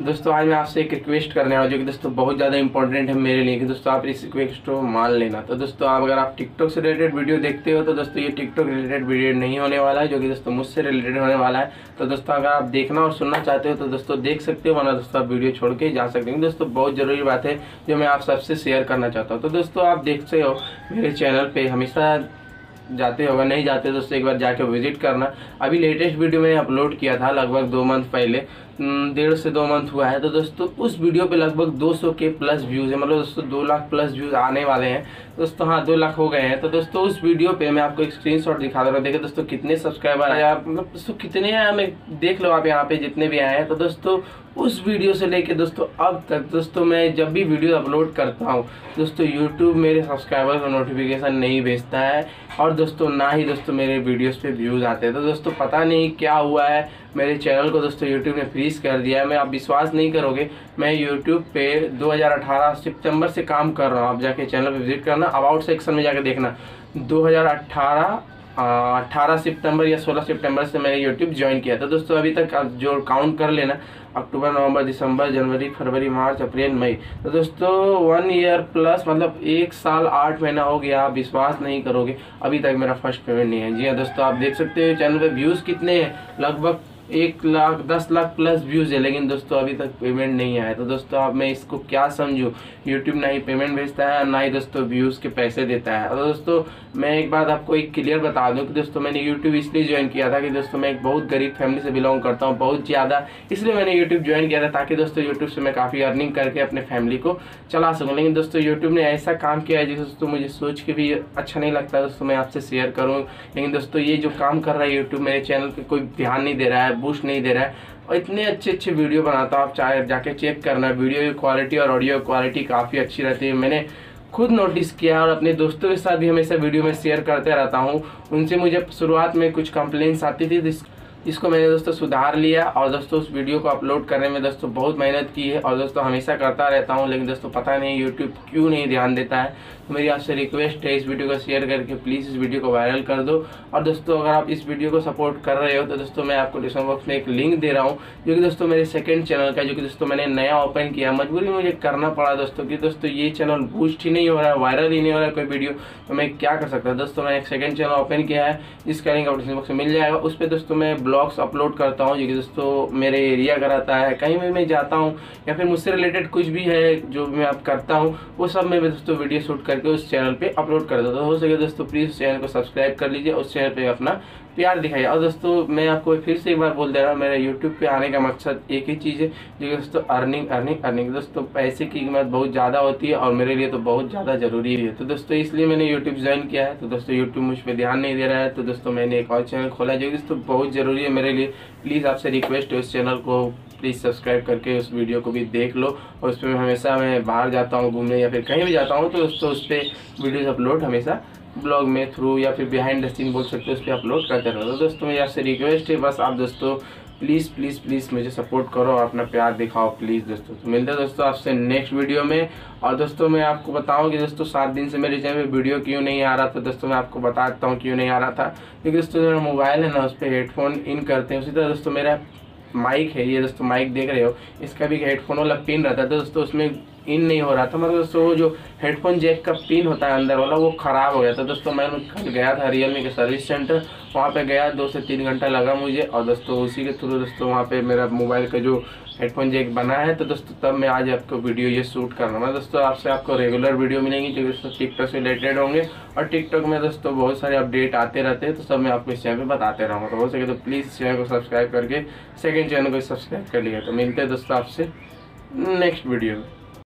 दोस्तों, आज मैं आपसे एक रिक्वेस्ट करने वाला जो कि दोस्तों बहुत ज़्यादा इंपॉर्टेंट है मेरे लिए कि दोस्तों आप इस रिक्वेस्ट को मान लेना। तो दोस्तों, आप अगर आप टिकटॉक से रिलेटेड वीडियो देखते हो तो दोस्तों ये टिकटॉक रिलेटेड वीडियो नहीं होने वाला है, जो कि दोस्तों मुझसे रिलेटेड होने वाला है। तो दोस्तों, अगर आप देखना और सुनना चाहते हो तो दोस्तों देख सकते हो, वरना दोस्तों आप वीडियो छोड़ के जा सकते हैं। दोस्तों, बहुत ज़रूरी बात है जो मैं आप सबसे शेयर करना चाहता हूँ। तो दोस्तों, आप देखते हो, मेरे चैनल पर हमेशा जाते होगा, नहीं जाते दोस्तों एक बार जाके विज़िट करना। अभी लेटेस्ट वीडियो मैंने अपलोड किया था लगभग दो मंथ पहले डेढ़ से दो मंथ हुआ है। तो दोस्तों, उस वीडियो पे लगभग 200 के प्लस व्यूज़ है। मतलब दोस्तों, दो लाख प्लस व्यूज़ आने वाले हैं। दोस्तों हाँ दो लाख हो गए हैं। तो दोस्तों, उस वीडियो पे मैं आपको एक स्क्रीनशॉट दिखा दे रहा हूँ। देखिए दोस्तों, कितने सब्सक्राइबर आए। आप मतलब दोस्तों, कितने हैं? हमें देख लो आप यहाँ पे जितने भी आए हैं। तो दोस्तों, उस वीडियो से लेके दोस्तों, अब तक दोस्तों, मैं जब भी वीडियो अपलोड करता हूँ, दोस्तों यूट्यूब मेरे सब्सक्राइबर को नोटिफिकेशन नहीं भेजता है। और दोस्तों, ना ही दोस्तों मेरे वीडियोस पे व्यूज़ आते हैं। तो दोस्तों, पता नहीं क्या हुआ है। मेरे चैनल को दोस्तों यूट्यूब ने फ्रीज कर दिया है। मैं आप विश्वास नहीं करोगे, मैं यूट्यूब पे 2018 सितंबर से काम कर रहा हूँ। आप जाके चैनल पे विज़िट करना अबाउट सेक्शन में जाके देखना। 2018 अट्ठारह सितंबर या 16 सितंबर से मैंने यूट्यूब ज्वाइन किया। था दोस्तों अभी तक जो काउंट कर लेना, अक्टूबर, नवंबर, दिसंबर, जनवरी, फरवरी, मार्च, अप्रैल, मई। तो दोस्तों वन ईयर प्लस मतलब एक साल आठ महीना हो गया, आप विश्वास नहीं करोगे। अभी तक मेरा फ़र्स्ट पेमेंट नहीं है। जी हाँ दोस्तों आप देख सकते हो, चैनल पे व्यूज़ कितने हैं? लगभग एक लाख, दस लाख प्लस व्यूज़ है, लेकिन दोस्तों अभी तक पेमेंट नहीं आया। तो दोस्तों अब मैं इसको क्या समझूँ? यूट्यूब ना ही पेमेंट भेजता है ना ही दोस्तों व्यूज़ के पैसे देता है। और दोस्तों, मैं एक बात आपको एक क्लियर बता दूँ कि दोस्तों मैंने यूट्यूब इसलिए ज्वाइन किया था कि दोस्तों मैं एक बहुत गरीब फैमिली से बिलोंग करता हूँ, बहुत ज़्यादा। इसलिए मैंने यूट्यूब ज्वाइन किया था ताकि दोस्तों यूट्यूब से मैं काफ़ी अर्निंग करके अपने फैमिली को चला सकूँ। लेकिन दोस्तों यूट्यूब ने ऐसा काम किया है जिस दोस्तों मुझे सोच के भी अच्छा नहीं लगता। दोस्तों मैं आपसे शेयर करूँ। लेकिन दोस्तों ये जो काम कर रहा है यूट्यूब मेरे चैनल पर कोई ध्यान नहीं दे रहा है। बूस्ट नहीं दे रहा है। और इतने अच्छे अच्छे वीडियो बनाता हूँ, आप चाहे जाके चेक करना वीडियो की क्वालिटी और ऑडियो क्वालिटी काफ़ी अच्छी रहती है। मैंने खुद नोटिस किया और अपने दोस्तों के साथ भी हमेशा वीडियो में शेयर करते रहता हूँ। उनसे मुझे शुरुआत में कुछ कंप्लेंट्स आती थी इसको मैंने दोस्तों सुधार लिया और दोस्तों उस वीडियो को अपलोड करने में दोस्तों बहुत मेहनत की है और दोस्तों हमेशा करता रहता हूँ, लेकिन दोस्तों पता नहीं यूट्यूब क्यों नहीं ध्यान देता है। तो मेरी आपसे रिक्वेस्ट है इस वीडियो को शेयर करके प्लीज़ इस वीडियो को वायरल कर दो। और दोस्तों अगर आप इस वीडियो को सपोर्ट कर रहे हो तो दोस्तों मैं आपको डिस्क्रिप्शन बॉक्स में एक लिंक दे रहा हूँ, जो कि दोस्तों मेरे सेकेंड चैनल का जो कि दोस्तों मैंने नया ओपन किया। मजबूरी मुझे करना पड़ा दोस्तों कि दोस्तों ये चैनल बूस्ट ही नहीं हो रहा है वायरल ही नहीं हो रहा है कोई वीडियो तो मैं क्या कर सकता दोस्तों मैंने एक सेकंड चैनल ओपन किया है जिसका लिंक आप डिस्क्रिप्शन बॉक्स में मिल जाएगा। उस पर दोस्तों मैं ब्लॉग्स अपलोड करता हूँ जो कि दोस्तों मेरे एरिया का रहता है, कहीं भी मैं जाता हूँ, या फिर मुझसे रिलेटेड कुछ भी है जो मैं आप करता हूँ, वो सब मैं दोस्तों वीडियो शूट करके उस चैनल पर अपलोड कर देता हूँ। हो सके दोस्तों प्लीज़ चैनल को सब्सक्राइब कर लीजिए, उस चैनल पर अपना प्यार दिखाइए और दोस्तों, मैं आपको फिर से एक बार बोल दे रहा हूँ, मेरे यूट्यूब पे आने का मकसद एक ही चीज़ है, जो कि दोस्तों अर्निंग अर्निंग अर्निंग दोस्तों, पैसे की कीमत बहुत ज़्यादा होती है और मेरे लिए तो बहुत ज़्यादा ज़रूरी है। तो दोस्तों, इसलिए मैंने यूट्यूब ज्वाइन किया है। तो दोस्तों यूट्यूब मुझ पर ध्यान नहीं दे रहा है। तो दोस्तों, मैंने एक और चैनल खोला जो कि दोस्तों, बहुत ज़रूरी है मेरे लिए। प्लीज़ आपसे रिक्वेस्ट है उस चैनल को। प्लीज़ सब्सक्राइब करके उस वीडियो को भी देख लो। और उस पर हमेशा मैं बाहर जाता हूँ घूमने या फिर कहीं भी जाता हूँ तो दोस्तों, उस पर वीडियोज़ अपलोड हमेशा ब्लॉग में थ्रू या फिर बिहाइंड द सीन बोल सकते हो, उस पर अपलोड करते रहो। तो दोस्तों, मेरी आपसे रिक्वेस्ट है, बस आप दोस्तों प्लीज़ प्लीज़ प्लीज़ मुझे सपोर्ट करो और अपना प्यार दिखाओ प्लीज़ दोस्तों। तो मिलते हैं दोस्तों आपसे नेक्स्ट वीडियो में। और दोस्तों, मैं आपको बताऊँ कि दोस्तों, सात दिन से मेरे चैनल में वीडियो क्यों नहीं आ रहा था? दोस्तों, मैं आपको बताता हूँ क्यों नहीं आ रहा था। क्योंकि दोस्तों मेरा मोबाइल है ना, उस पर हेडफोन इन करते हैं। उसी तरह दोस्तों, मेरा माइक है, ये दोस्तों माइक देख रहे हो, इसका भी हेडफोन वाला पिन रहता है। तो दोस्तों, उसमें इन नहीं हो रहा था। मतलब दोस्तों वो जो हेडफोन जैक का पिन होता है अंदर वाला, वो ख़राब हो गया था। दोस्तों, मैं कल गया था रियलमी के सर्विस सेंटर वहाँ पे गया, दो से तीन घंटा लगा मुझे। और दोस्तों, उसी के थ्रू दोस्तों, वहाँ पे मेरा मोबाइल का जो हेडफोन जैक बना है तो दोस्तों, तब मैं आज आपको वीडियो ये शूट कर रहा हूँ। दोस्तों, आपसे आपको रेगुलर वीडियो मिलेंगी, जो दोस्तों टिकटॉक से रिलेटेड होंगे। और टिकटॉक में दोस्तों, बहुत सारे अपडेट आते रहते हैं तो सब मैं आपको इस चैनल पर बताते रहूँगा। तो हो सके तो प्लीज़ चैनल को सब्सक्राइब करके सेकेंड चैनल को सब्सक्राइब कर लिया। तो मिलते हैं दोस्तों आपसे नेक्स्ट वीडियो में।